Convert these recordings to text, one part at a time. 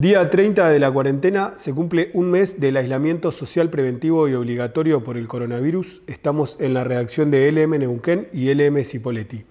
Día 30 de la cuarentena se cumple un mes del aislamiento social preventivo y obligatorio por el coronavirus. Estamos en la redacción de LM Neuquén y LM Cipoletti.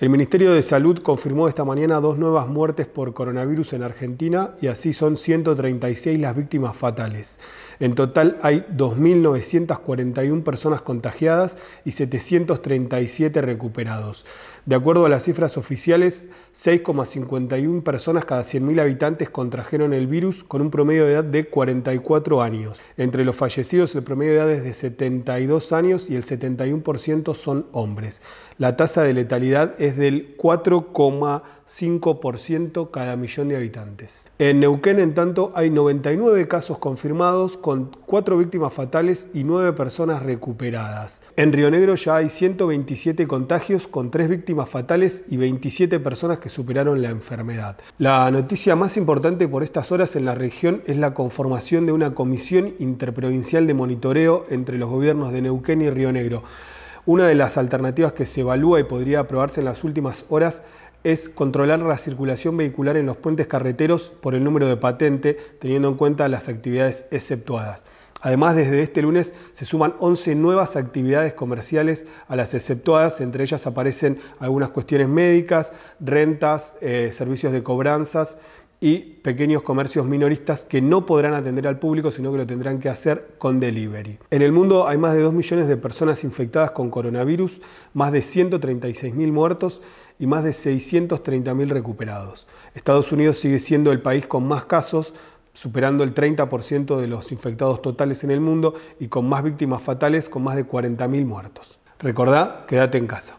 El Ministerio de Salud confirmó esta mañana dos nuevas muertes por coronavirus en Argentina y así son 136 las víctimas fatales. En total hay 2.941 personas contagiadas y 737 recuperados. De acuerdo a las cifras oficiales, 6,51 personas cada 100.000 habitantes contrajeron el virus con un promedio de edad de 44 años. Entre los fallecidos el promedio de edad es de 72 años y el 71% son hombres. La tasa de letalidad es del 4,5% cada millón de habitantes. En Neuquén, en tanto, hay 99 casos confirmados con 4 víctimas fatales y 9 personas recuperadas. En Río Negro ya hay 127 contagios con 3 víctimas fatales y 27 personas que superaron la enfermedad. La noticia más importante por estas horas en la región es la conformación de una comisión interprovincial de monitoreo entre los gobiernos de Neuquén y Río Negro. Una de las alternativas que se evalúa y podría aprobarse en las últimas horas es controlar la circulación vehicular en los puentes carreteros por el número de patente, teniendo en cuenta las actividades exceptuadas. Además, desde este lunes se suman 11 nuevas actividades comerciales a las exceptuadas, entre ellas aparecen algunas cuestiones médicas, rentas, eh, servicios de cobranzas y pequeños comercios minoristas que no podrán atender al público, sino que lo tendrán que hacer con delivery. En el mundo hay más de 2 millones de personas infectadas con coronavirus, más de 136.000 muertos y más de 630.000 recuperados. Estados Unidos sigue siendo el país con más casos, superando el 30% de los infectados totales en el mundo y con más víctimas fatales, con más de 40.000 muertos. Recordá, quédate en casa.